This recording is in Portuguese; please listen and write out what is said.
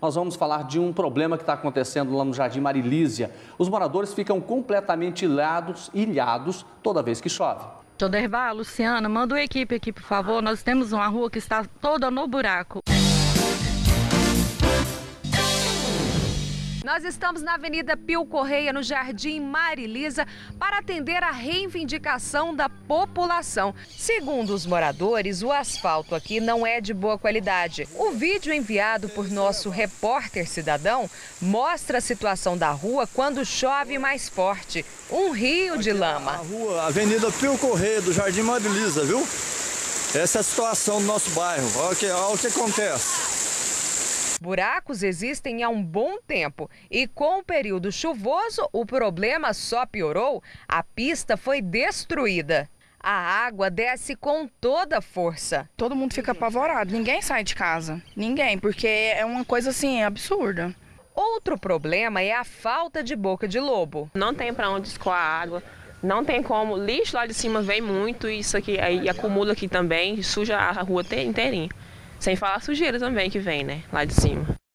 Nós vamos falar de um problema que está acontecendo lá no Jardim Marilísia. Os moradores ficam completamente ilhados, ilhados toda vez que chove. Toderval, Luciana, manda uma equipe aqui, por favor. Nós temos uma rua que está toda no buraco. Nós estamos na Avenida Pio Correia, no Jardim Marilisa, para atender a reivindicação da população. Segundo os moradores, o asfalto aqui não é de boa qualidade. O vídeo enviado por nosso repórter cidadão mostra a situação da rua quando chove mais forte. Um rio de lama. A rua Avenida Pio Correia, do Jardim Marilisa, viu? Essa é a situação do nosso bairro. Olha o que, olha o que acontece. Buracos existem há um bom tempo e com o período chuvoso o problema só piorou. A pista foi destruída. A água desce com toda força. Todo mundo fica apavorado, ninguém sai de casa. Ninguém, porque é uma coisa assim absurda. Outro problema é a falta de boca de lobo. Não tem para onde escoar água. Não tem como, lixo lá de cima vem muito, isso aqui aí acumula aqui também, suja a rua inteirinha. Sem falar a sujeira também que vem, né? Lá de cima.